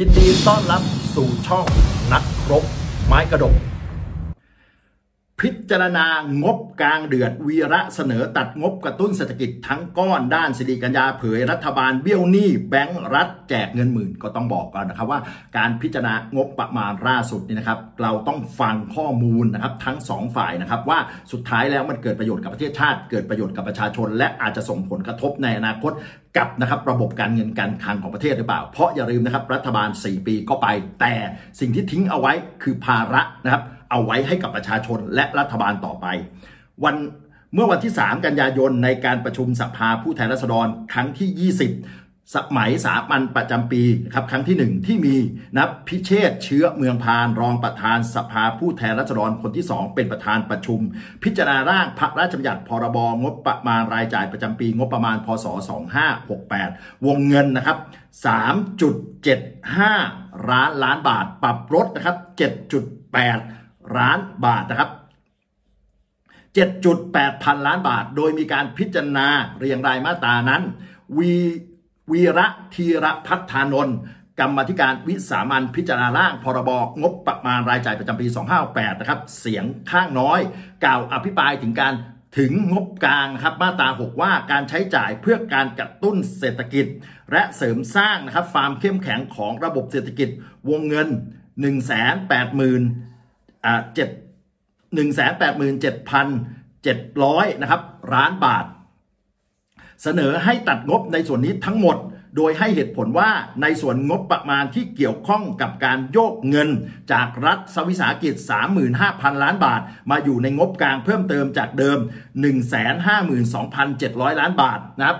ยินดีต้อนรับสู่ช่องนักครบไม้กระดก พิจารณางบกลางเดือดวีระเสนอตัดงบกระตุ้นเศรษฐกิจทั้งก้อนด้านสิริกัญญาเผยรัฐบาลเบี้ยวหนี้แบงก์รัฐแจกเงินหมื่นก็ต้องบอกก่อนนะครับว่าการพิจารณางบประมาณล่าสุดนี่นะครับ เราต้องฟังข้อมูลนะครับทั้งสองฝ่ายนะครับว่าสุดท้ายแล้วมันเกิดประโยชน์กับประเทศชาติ เกิดประโยชน์กับประชาชน และอาจจะส่งผลกระทบในอนาคตกับนะครับระบบการเงินการคลังของประเทศหรือเปล่า เพราะอย่าลืมนะครับรัฐบาล 4 ปีก็ไป แต่สิ่งที่ทิ้งเอาไว้คือภาระนะครับเอาไว้ให้กับประชาชนและรัฐบาลต่อไป วันเมื่อวันที่ 3 กันยายนในการประชุมสภาผู้แทนราษฎรครั้งที่ 20สมัยสามัญประจำปีครับครั้งที่1ที่มีนับพิเชษเชื้อเมืองพานรองประธานสภาผู้แทนราษฎรคนที่2เป็นประธานประชุม พิจารณาร่างพระราชบัญญัติพรบงบประมาณรายจ่ายประจำปี งบประมาณพศ 2568 วงเงินนะครับ 3.75 ล้านล้านบาท ปรับลดนะครับ 7.8 ล้านบาทนะครับ 7.8 พันล้านบาท โดยมีการพิจารณาเรียงรายมาตรานั้น วีวีระธีระพัฒนนท์กรรมธิการวิสามันพิจารณาร่าง พรบงบประมาณรายจ่ายประจำปี 258 นะครับ เสียงข้างน้อย กล่าวอภิปรายถึงการถึงงบกลางนะครับมาตรา 6 ว่าการใช้จ่ายเพื่อการกระตุ้นเศรษฐกิจ และเสริมสร้างนะครับความเข้มแข็งของระบบเศรษฐกิจวงเงิน 1 8 0 0 0 0 อ่า7 187,700นะครับล้านบาท เสนอให้ตัดงบในส่วนนี้ทั้งหมด โดยให้เหตุผลว่าในส่วนงบประมาณที่เกี่ยวข้องกับการโยกเงิน จากรัฐสวิสาหกิจ 35,000 ล้านบาท มาอยู่ในงบกลางเพิ่มเติมจากเดิม 152,700 ล้านบาทนะครับ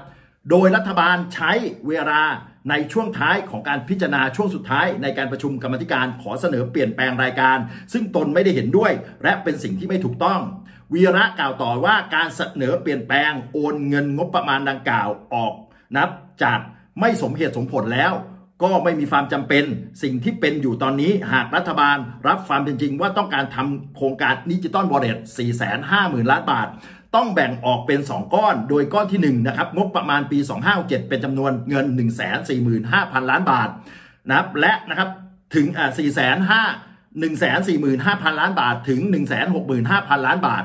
โดยรัฐบาลใช้เวลา ในช่วงท้ายของการพิจารณาช่วงสุดท้ายในการประชุมกรรมธิการขอเสนอเปลี่ยนแปลงรายการ ซึ่งตนไม่ได้เห็นด้วย และเป็นสิ่งที่ไม่ถูกต้อง วีระกล่าวต่อว่าการเสนอเปลี่ยนแปลงโอนเงินงบประมาณดังกล่าวออก นับจากไม่สมเหตุสมผลแล้ว ก็ไม่มีความจำเป็น สิ่งที่เป็นอยู่ตอนนี้หากรัฐบาลรับความเป็นจริงว่าต้องการทำโครงการดิจิตอลวอลเล็ต450,000 ล้านบาท ต้องแบ่งออกเป็น 2 ก้อน โดยก้อนที่1นะครับงบประมาณปี 2567เป็นจำนวนเงิน 145,000 ล้านบาทนะครับและนะครับถึงอ่า4 5 145,000ล้านบาทถึง 165,000 ล้านบาท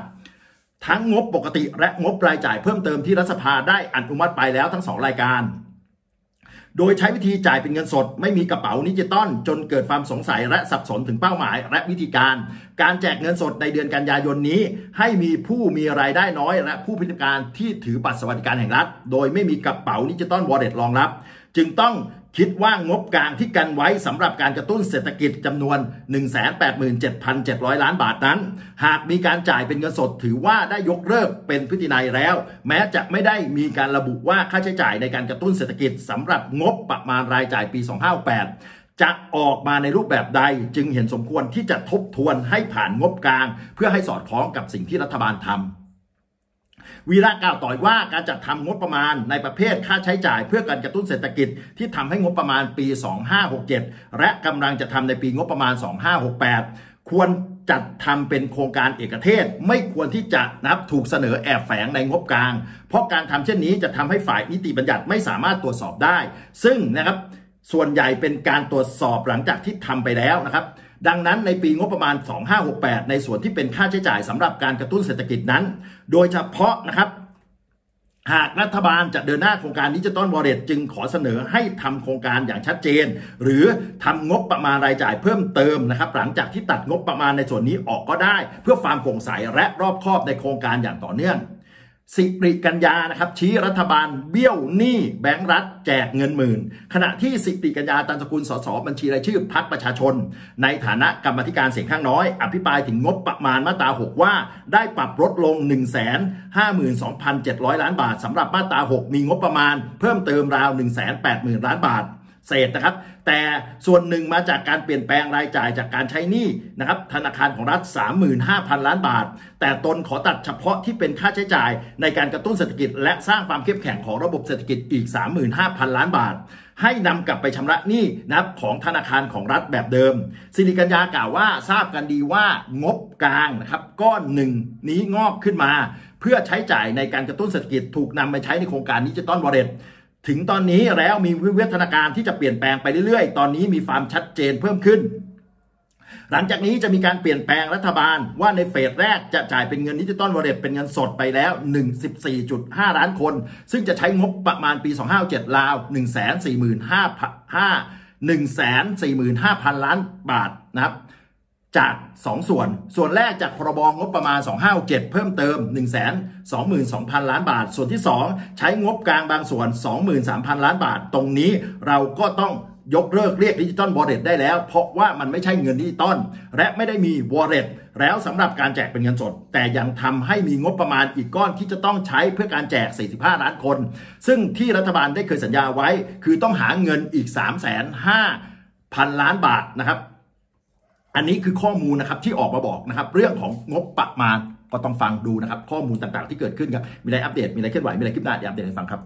ทั้งงบปกติและงบรายจ่ายเพิ่มเติมที่รัฐสภาได้อนุมัติไปแล้วทั้ง 2 รายการ โดยใช้วิธีจ่ายเป็นเงินสด ไม่มีกระเป๋าดิจิตอลจนเกิดความสงสัยและสับสนถึงเป้าหมาย และวิธีการ การแจกเงินสดในเดือนกันยายนนี้ ให้มีผู้มีรายได้น้อย และผู้พิการที่ถือบัตรสวัสดิการแห่งรัฐ โดยไม่มีกระเป๋าดิจิตอลวอลเล็ตรองรับ จึงต้องคิดว่างบกลางที่กันไว้สำหรับการกระตุ้นเศรษฐกิจจำนวน 187,700 ล้านบาทนั้น หากมีการจ่ายเป็นเงินสดถือว่าได้ยกเลิกเป็นพฤตินัยแล้ว แม้จะไม่ได้มีการระบุว่าค่าใช้จ่ายในการกระตุ้นเศรษฐกิจสำหรับงบประมาณรายจ่ายปี 258จะออกมาในรูปแบบใดจึงเห็นสมควรที่จะทบทวนให้ผ่านงบกลาง เพื่อให้สอดคล้องกับสิ่งที่รัฐบาลทำ วีระกล่าวต่อว่าการจัดทำงบประมาณในประเภทค่าใช้จ่ายเพื่อการกระตุ้นเศรษฐกิจที่ทำให้งบประมาณปี 2567 และกำลังจะทำในปีงบประมาณ 2568 ควรจัดทำเป็นโครงการเอกเทศ ไม่ควรที่จะนับถูกเสนอแอบแฝงในงบกลาง เพราะการทำเช่นนี้จะทำให้ฝ่ายนิติบัญญัติไม่สามารถตรวจสอบได้ ซึ่งนะครับส่วนใหญ่เป็นการตรวจสอบหลังจากที่ทำไปแล้วนะครับ ดังนั้นในปีงบประมาณ 2568 ในส่วนที่เป็นค่าใช้จ่ายสำหรับการกระตุ้นเศรษฐกิจนั้น โดยเฉพาะนะครับ หากรัฐบาลจะเดินหน้าโครงการดิจิตอลวอลเล็ตจึงขอเสนอให้ทำโครงการอย่างชัดเจน หรือทำงบประมาณรายจ่ายเพิ่มเติมนะครับ หลังจากที่ตัดงบประมาณในส่วนนี้ออกก็ได้ เพื่อความโปร่งใสและรอบคอบในโครงการอย่างต่อเนื่อง สิริกัญญานะครับชี้รัฐบาลเบี้ยวหนี้แบงก์รัฐแจกเงินหมื่น ขณะที่สิริกัญญาตันสกุลสสบัญชีรายชื่อพักประชาชน ในฐานะกรรมธิการเสียงข้างน้อย อภิปรายถึงงบประมาณมาตรา 6 ว่าได้ปรับลดลง 1 5 2 7 0 0 ล้านบาทสำหรับมาตรา 6 มีงบประมาณเพิ่มเติมราว 1 8 0 0 0 0 ล้านบาท เศษนะครับ แต่ส่วนหนึ่งมาจากการเปลี่ยนแปลงรายจ่ายจากการใช้หนี้นะครับธนาคารของรัฐ 35,000 ล้านบาท แต่ตนขอตัดเฉพาะที่เป็นค่าใช้จ่ายในการกระตุ้นเศรษฐกิจ และสร้างความเข้มแข็งของระบบเศรษฐกิจอีก 35,000 ล้านบาท ให้นำกลับไปชำระหนี้นะครับของธนาคารของรัฐแบบเดิม สิริกัญญากล่าวว่าทราบกันดีว่างบกลางนะครับก้อนหนึ่งนี้งอกขึ้นมา เพื่อใช้จ่ายในการกระตุ้นเศรษฐกิจถูกนำไปใช้ในโครงการดิจิตอลวอลเล็ต ถึงตอนนี้แล้วมีวิวัฒนาการที่จะเปลี่ยนแปลงไปเรื่อยๆ ตอนนี้มีความชัดเจนเพิ่มขึ้น หลังจากนี้จะมีการเปลี่ยนแปลงรัฐบาลว่าในเฟสแรกจะจ่ายเป็นเงินดิจิตอลวอลเล็ตเป็นเงินสดไปแล้ว 14.5 ล้านคน ซึ่งจะใช้งบประมาณปี 257 ราว 145,000 145,000 ล้านบาทนะครับ จาก2ส่วน ส่วนแรกจากพรบงบประมาณ 257เพิ่มเติม 122,000 ล้านบาท ส่วนที่ 2 ใช้งบกลางบางส่วน 23,000 ล้านบาท ตรงนี้เราก็ต้องยกเลิกเรียกดิจิตอลวอลเล็ตได้แล้ว เพราะว่ามันไม่ใช่เงินดิจิตอลและไม่ได้มีวอลเล็ตแล้วสำหรับการแจกเป็นเงินสด แต่ยังทำให้มีงบประมาณอีกก้อนที่จะต้องใช้เพื่อการแจก 45 ล้านคน ซึ่งที่รัฐบาลได้เคยสัญญาไว้ คือต้องหาเงินอีก 3 5 0 0 0ล้านบาทนะครับ อันนี้คือข้อมูลนะครับที่ออกมาบอกนะครับ เรื่องของงบประมาณก็ต้องฟังดูนะครับ ข้อมูลต่างๆที่เกิดขึ้นครับมีอะไรอัปเดตมีอะไรเคลื่อนไหวมีอะไรคลิปหน้าเดี๋ยวอัปเดตให้ฟังครับ